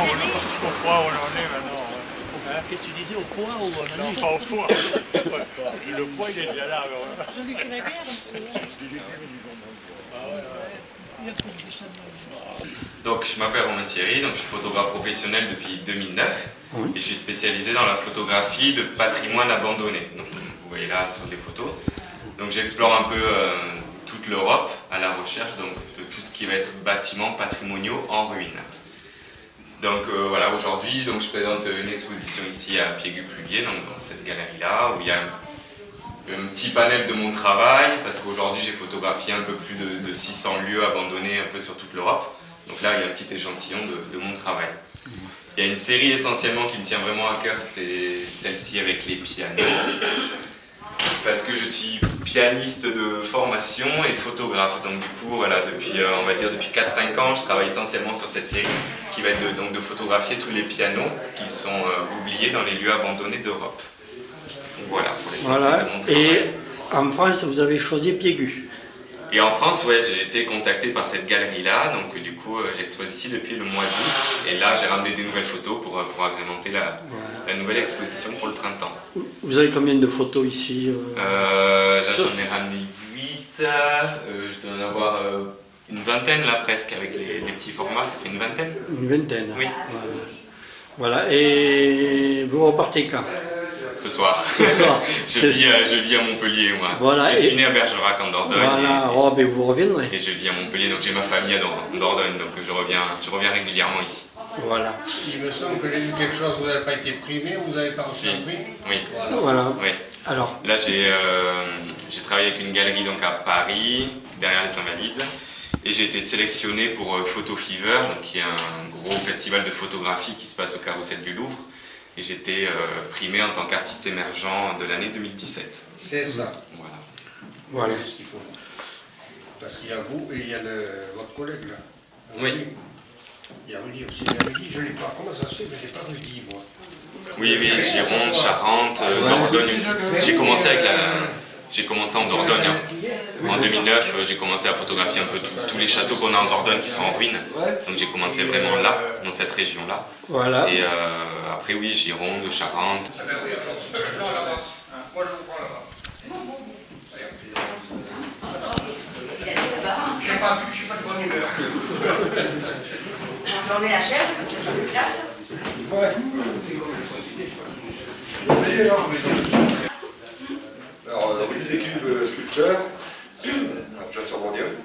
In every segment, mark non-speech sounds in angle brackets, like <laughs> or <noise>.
au poids où on en est maintenant. Hein, Qu'est-ce que tu disais au poids ou à Non, pas au poids. <coughs> Le poids, il est déjà là. alors. Je lui fais la guerre. Donc, je m'appelle Romain Thierry, donc je suis photographe professionnel depuis 2009 Oui. et je suis spécialisé dans la photographie de patrimoine abandonné. Donc, vous voyez là sur les photos. Donc, j'explore un peu euh, toute l'Europe à la recherche donc, de tout ce qui va être bâtiments patrimoniaux en ruine. Donc euh, voilà, aujourd'hui donc, je présente une exposition ici à Piégu-Pluvier, donc dans cette galerie-là, où il y a un, petit panel de mon travail, parce qu'aujourd'hui j'ai photographié un peu plus de, de 600 lieux abandonnés un peu sur toute l'Europe. Donc là, il y a un petit échantillon de, de mon travail. Il y a une série essentiellement qui me tient vraiment à cœur, c'est celle-ci avec les pianos. Parce que je suis pianiste de formation et photographe. Donc du coup, voilà, depuis, euh, on va dire depuis 4-5 ans, je travaille essentiellement sur cette série qui va être de, donc de photographier tous les pianos qui sont euh, oubliés dans les lieux abandonnés d'Europe. Donc voilà, pour l'essentiel Voilà. de mon travail. Et en France, vous avez choisi Piégu. Et en France, ouais, j'ai été contacté par cette galerie-là, donc du coup, euh, j'expose ici depuis le mois d'août. Et là, j'ai ramené des nouvelles photos pour, euh, pour agrémenter la, la nouvelle exposition pour le printemps. Vous avez combien de photos ici euh là, j'en ai ramené 8. euh, je dois en avoir euh, une vingtaine là presque, avec les, les petits formats, ça fait une vingtaine. Une vingtaine. Oui. Voilà. Voilà. Et vous repartez quand? Ce soir. Ce soir. <laughs> je, vis, à- je vis à Montpellier, moi. Voilà, Je suis et- né à Bergerac en Dordogne. Voilà. et- Oh, ben vous reviendrez. Et je vis à Montpellier, donc j'ai ma famille à en Dordogne, donc je reviens, je reviens régulièrement ici. Voilà. Il me semble que j'ai lu quelque chose, vous n'avez pas été primé, vous n'avez pas reçu Si. un prix Oui. Voilà. Voilà. oui. Alors, Là, j'ai euh, j'ai travaillé avec une galerie donc à Paris, derrière les Invalides, et j'ai été sélectionné pour euh, Photo Fever, donc, qui est un gros festival de photographie qui se passe au Carrousel du Louvre. Et été euh, primé en tant qu'artiste émergent de l'année 2017. C'est ça. Voilà. voilà. C'est ce qu'il faut. Parce qu'il y a vous et il y a le- votre collègue là. Oui. Il y a Rudy aussi. Il y a Rudy, je ne l'ai pas. Comment ça se fait que je n'ai pas Rudy, moi? Oui, oui, Gironde, Charente, euh, Dordogne aussi. J'ai commencé avec la... J'ai commencé en Dordogne. hein. En 2009, euh, j'ai commencé à photographier un peu tout- tous les châteaux qu'on a en Dordogne qui sont en ruine. Donc j'ai commencé vraiment là, dans cette région-là. Voilà. Et euh, après, oui, Gironde, Charente. Ah ben oui, attends. Non, là-bas. Moi, je suis pas de bonne humeur. Je remets la que c'est pas de classe. Décube, <coughs> Bordieu.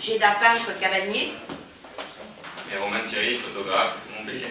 J'ai peintre Cavanier. Et Romain Thierry, photographe, Montpellier.